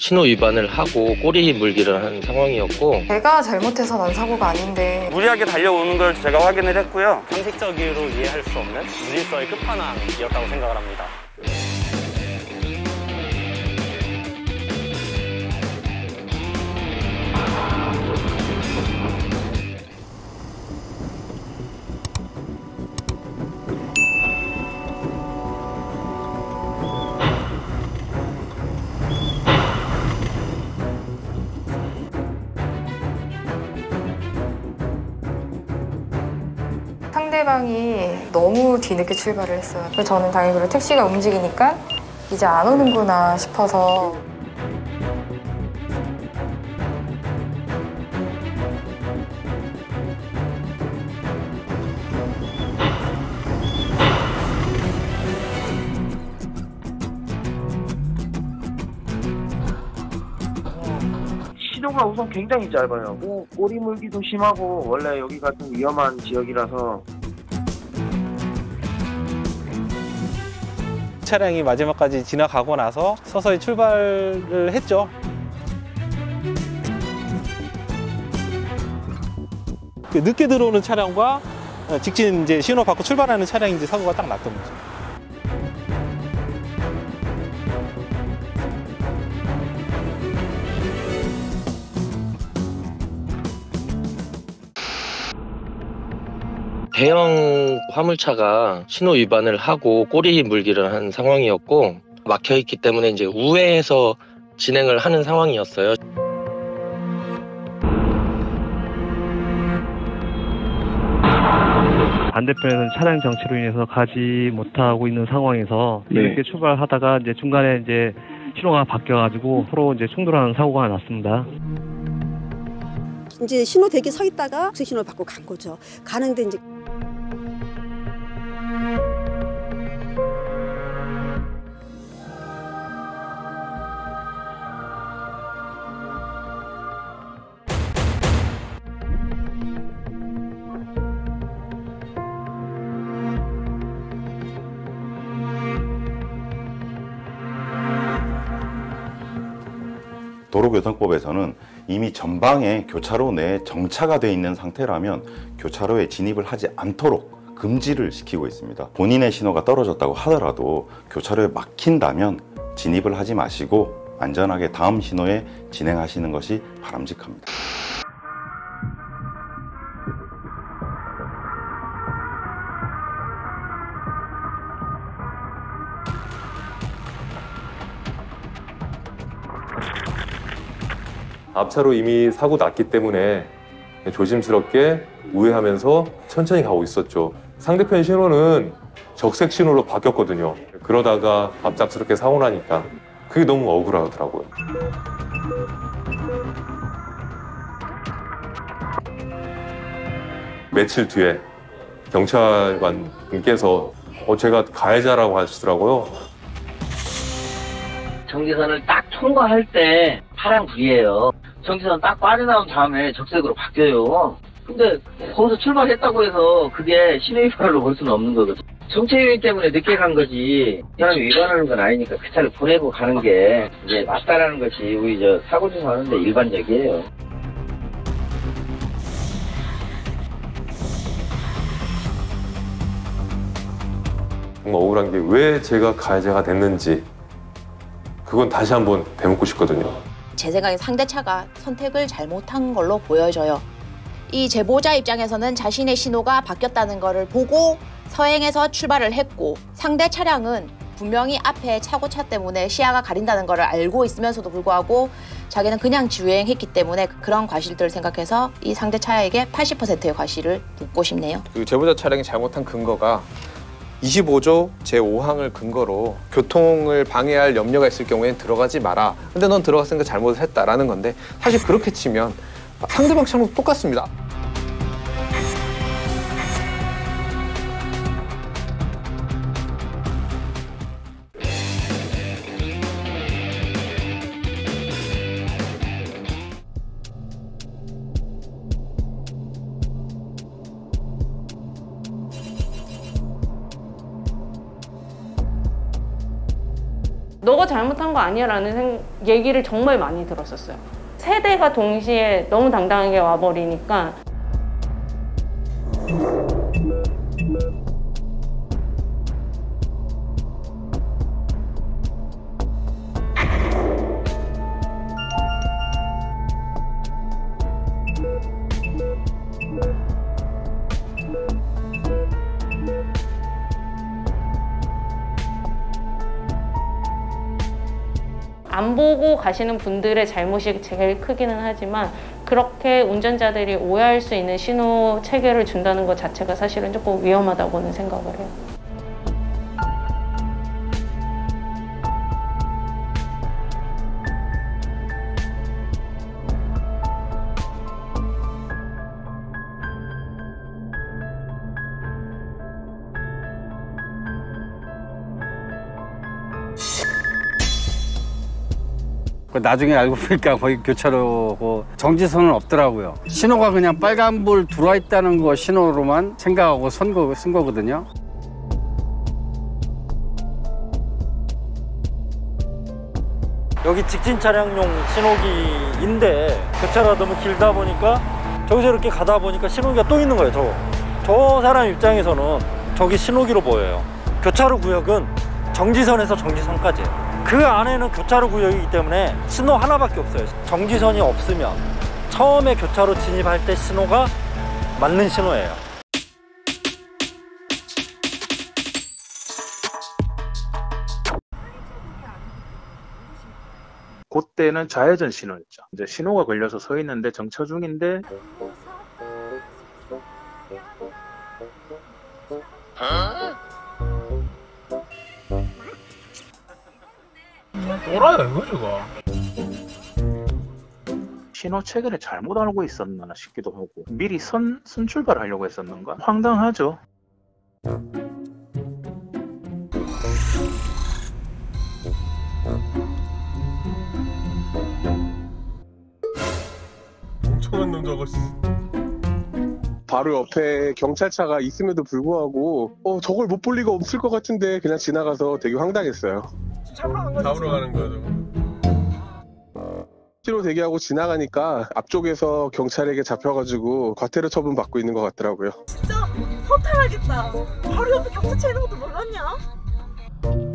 신호 위반을 하고 꼬리 물기를 한 상황이었고 내가 잘못해서 난 사고가 아닌데 무리하게 달려오는 걸 제가 확인을 했고요. 상식적으로 이해할 수 없는 무질서의 끝판왕이었다고 생각을 합니다. 상대방이 너무 뒤늦게 출발을 했어요. 그래서 저는 당연히 그리고 택시가 움직이니까 이제 안 오는구나 싶어서 신호가 우선 굉장히 짧아요. 뭐 꼬리 물기도 심하고 원래 여기가 좀 위험한 지역이라서 차량이 마지막까지 지나가고 나서 서서히 출발을 했죠. 그 늦게 들어오는 차량과 직진 이제 신호 받고 출발하는 차량이 이제 사고가 딱 났던 거죠. 대형 화물차가 신호 위반을 하고 꼬리 물기를 한 상황이었고 막혀 있기 때문에 이제 우회해서 진행을 하는 상황이었어요. 반대편에서는 차량 정체로 인해서 가지 못하고 있는 상황에서 이렇게 출발하다가 이제 중간에 이제 신호가 바뀌어가지고 서로 이제 충돌하는 사고가 났습니다. 이제 신호 대기 서 있다가 그 신호를 받고 간 거죠. 가는데 이제 도로교통법에서는 이미 전방에 교차로 내에 정차가 돼 있는 상태라면 교차로에 진입을 하지 않도록 금지를 시키고 있습니다. 본인의 신호가 떨어졌다고 하더라도 교차로에 막힌다면 진입을 하지 마시고 안전하게 다음 신호에 진행하시는 것이 바람직합니다. 앞차로 이미 사고 났기 때문에 조심스럽게 우회하면서 천천히 가고 있었죠. 상대편 신호는 적색 신호로 바뀌었거든요. 그러다가 갑작스럽게 사고 나니까 그게 너무 억울하더라고요. 며칠 뒤에 경찰관께서 어, 제가 가해자라고 하시더라고요. 정지선을 딱 통과할 때 파란 불이에요. 정지선 딱 빠져나온 다음에 적색으로 바뀌어요. 근데 거기서 출발했다고 해서 그게 신호 위반으로 볼 수는 없는 거거든. 정체유인 때문에 늦게 간 거지. 사람이 위반하는 건 아니니까 그 차를 보내고 가는 게 이제 맞다라는 것이 우리 저 사고 조사하는데 일반적이에요. 정말 억울한 게 왜 제가 가해자가 됐는지 그건 다시 한번 되묻고 싶거든요. 제 생각에 상대차가 선택을 잘못한 걸로 보여져요. 이 제보자 입장에서는 자신의 신호가 바뀌었다는 것을 보고 서행해서 출발을 했고 상대 차량은 분명히 앞에 차고차 때문에 시야가 가린다는 것을 알고 있으면서도 불구하고 자기는 그냥 주행했기 때문에 그런 과실들을 생각해서 이 상대 차에게 80%의 과실을 묻고 싶네요. 그 제보자 차량이 잘못한 근거가 25조 제5항을 근거로 교통을 방해할 염려가 있을 경우에는 들어가지 마라. 근데 넌 들어갔으니까 잘못을 했다라는 건데 사실 그렇게 치면 상대방 차량도 똑같습니다. 너가 잘못한 거 아니야 라는 생- 얘기를 정말 많이 들었었어요. 세대가 동시에 너무 당당하게 와버리니까 안 보고 가시는 분들의 잘못이 제일 크기는 하지만 그렇게 운전자들이 오해할 수 있는 신호 체계를 준다는 것 자체가 사실은 조금 위험하다고는 생각을 해요. 나중에 알고 보니까 거기 교차로고 정지선은 없더라고요. 신호가 그냥 빨간불 들어와 있다는 거 신호로만 생각하고 선 거, 쓴 거거든요. 여기 직진 차량용 신호기인데 교차로가 너무 길다 보니까 저기서 이렇게 가다 보니까 신호기가 또 있는 거예요 저. 저 사람 입장에서는 저기 신호기로 보여요 교차로 구역은 정지선에서 정지선까지예요 그 안에는 교차로 구역이기 때문에 신호 하나밖에 없어요 정지선이 없으면 처음에 교차로 진입할 때 신호가 맞는 신호예요 그때는 좌회전 신호였죠. 이제 신호가 걸려서 서 있는데 정차 중인데 또라이야 이거 저거 신호 체계를 잘못 알고 있었나 싶기도 하고 미리 선, 선 출발하려고 했었는가? 황당하죠. 멍청한 놈 저거 바로 옆에 경찰차가 있음에도 불구하고 어 저걸 못 볼 리가 없을 것 같은데 그냥 지나가서 되게 황당했어요. 잡으러 가는 거야 저거 신호 대기하고 지나가니까 앞쪽에서 경찰에게 잡혀가지고 과태료 처분 받고 있는 것 같더라고요. 진짜 허탈하겠다. 바로 옆에 경찰차 있는 것도 몰랐냐?